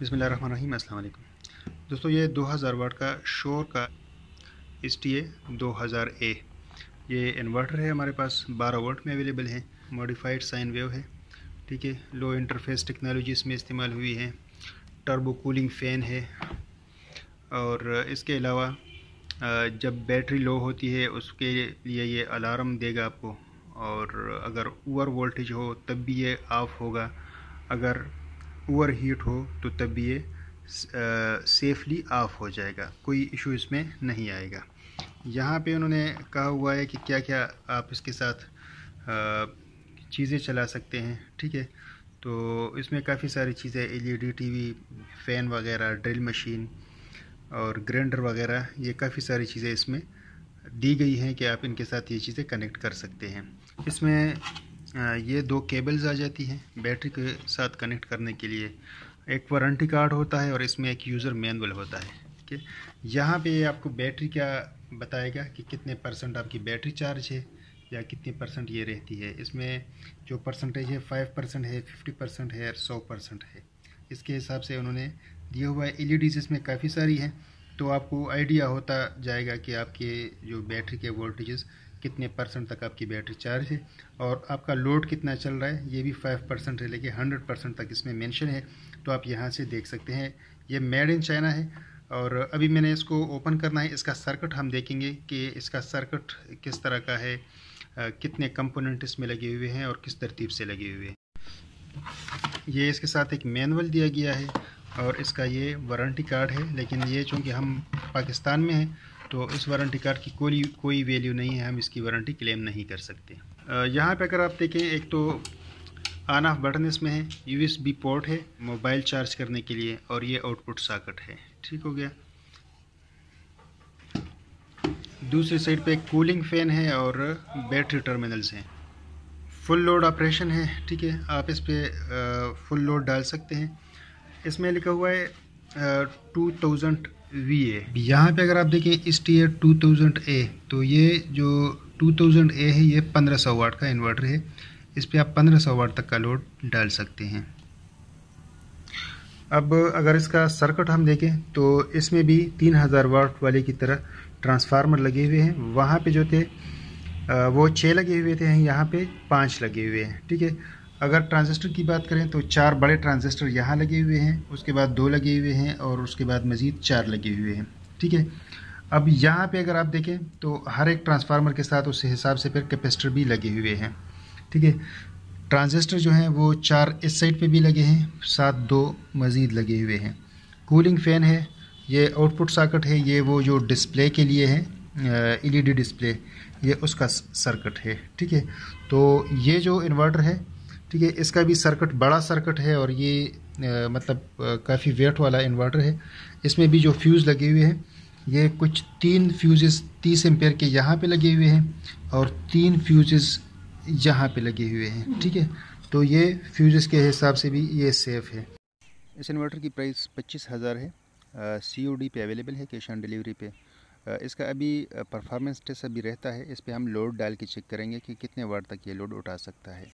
बिसमीम अल्लाम दोस्तों, ये 2000 वाट का शोर का एस टी ए दो हज़ार ए। ये इन्वर्टर है, हमारे पास 12 वोल्ट में अवेलेबल है। मॉडिफाइड साइन वेव है, ठीक है। लो इंटरफेस टेक्नोलॉजी इसमें इस्तेमाल हुई है। टर्बो कूलिंग फ़ैन है। और इसके अलावा जब बैटरी लो होती है, उसके लिए ये अलार्म देगा आपको। और अगर ओवर वोल्टेज हो, तब भी ये ऑफ़ होगा। अगर ओवर हीट हो तो तब भी ये सेफली ऑफ़ हो जाएगा। कोई इशू इसमें नहीं आएगा। यहाँ पे उन्होंने कहा हुआ है कि क्या क्या आप इसके साथ चीज़ें चला सकते हैं, ठीक है? तो इसमें काफ़ी सारी चीज़ें एलईडी टीवी फ़ैन वगैरह ड्रिल मशीन और ग्राइंडर वगैरह, ये काफ़ी सारी चीज़ें इसमें दी गई हैं कि आप इनके साथ ये चीज़ें कनेक्ट कर सकते हैं। इसमें ये दो केबल्स आ जाती हैं बैटरी के साथ कनेक्ट करने के लिए। एक वारंटी कार्ड होता है और इसमें एक यूज़र मैनुअल होता है, ठीक है? यहाँ पे आपको बैटरी क्या बताएगा कि कितने परसेंट आपकी बैटरी चार्ज है या कितने परसेंट ये रहती है। इसमें जो परसेंटेज है, फाइव परसेंट है, फिफ्टी परसेंट है सौ परसेंट है। इसके हिसाब से उन्होंने दिया हुआ है। एल इसमें काफ़ी सारी हैं तो आपको आइडिया होता जाएगा कि आपके जो बैटरी के वोल्टेजेस कितने परसेंट तक आपकी बैटरी चार्ज है और आपका लोड कितना चल रहा है, ये भी फाइव परसेंट है लेकिन हंड्रेड परसेंट तक इसमें मेंशन है। तो आप यहाँ से देख सकते हैं, ये मेड इन चाइना है और अभी मैंने इसको ओपन करना है। इसका सर्किट हम देखेंगे कि इसका सर्किट किस तरह का है कितने कंपोनेंट इसमें लगे हुए हैं और किस तरतीब से लगे हुए हैं। ये इसके साथ एक मैनुअल दिया गया है और इसका ये वारंटी कार्ड है। लेकिन ये चूँकि हम पाकिस्तान में हैं तो इस वारंटी कार्ड की कोई कोई वैल्यू नहीं है, हम इसकी वारंटी क्लेम नहीं कर सकते। यहाँ पे अगर आप देखें, एक तो ऑन ऑफ़ बटन इसमें है यूएसबी पोर्ट है मोबाइल चार्ज करने के लिए, और ये आउटपुट सॉकेट है। ठीक हो गया। दूसरी साइड पे कूलिंग फ़ैन है और बैटरी टर्मिनल्स हैं। फुल लोड ऑपरेशन है, ठीक है। आप इस पर फुल लोड डाल सकते हैं। इसमें लिखा हुआ है टू थाउज़ेंड वी ए यहाँ पर अगर आप देखें इस टी टू थाउज़ेंड ए तो ये जो टू थाउज़ेंड ए है, ये पंद्रह सौ वाट का इन्वर्टर है। इस पर आप पंद्रह सौ वाट तक का लोड डाल सकते हैं। अब अगर इसका सर्किट हम देखें तो इसमें भी तीन हज़ार वाट वाले की तरह ट्रांसफार्मर लगे हुए हैं। वहाँ पे जो थे वो छः लगे हुए थे, यहाँ पे पाँच लगे हुए हैं। ठीक है? अगर ट्रांजिस्टर की बात करें तो चार बड़े ट्रांजिस्टर यहाँ लगे हुए हैं, उसके बाद दो लगे हुए हैं और उसके बाद मज़ीद चार लगे हुए हैं। ठीक है? अब यहाँ पे अगर आप देखें तो हर एक ट्रांसफार्मर के साथ उस हिसाब से फिर कैपेसिटर भी लगे हुए हैं। ठीक है? ट्रांजिस्टर जो हैं वो चार इस साइड पे भी लगे हैं, साथ दो मज़ीद लगे हुए हैं। कूलिंग फ़ैन है, ये आउटपुट सॉकेट है, ये वो जो डिस्प्ले के लिए है एलईडी डिस्प्ले, ये उसका सर्किट है। ठीक है? तो ये जो इन्वर्टर है ठीक है इसका भी सर्किट बड़ा सर्किट है और ये आ, मतलब काफ़ी वेट वाला इन्वर्टर है। इसमें भी जो फ्यूज़ लगे हुए हैं ये कुछ तीन फ्यूज़ तीस एम्पेयर के यहाँ पे लगे हुए हैं और तीन फ्यूज़ यहाँ पे लगे हुए हैं ठीक है? तो ये फ्यूज़ के हिसाब से भी ये सेफ़ है। इस इन्वर्टर की प्राइस पच्चीस हज़ार है। सी ओ डी पे अवेलेबल है कैश ऑन डिलीवरी पे। आ, इसका अभी परफॉर्मेंस टेस्ट अभी रहता है। इस पर हम लोड डाल के चेक करेंगे कि कितने वाट तक ये लोड उठा सकता है।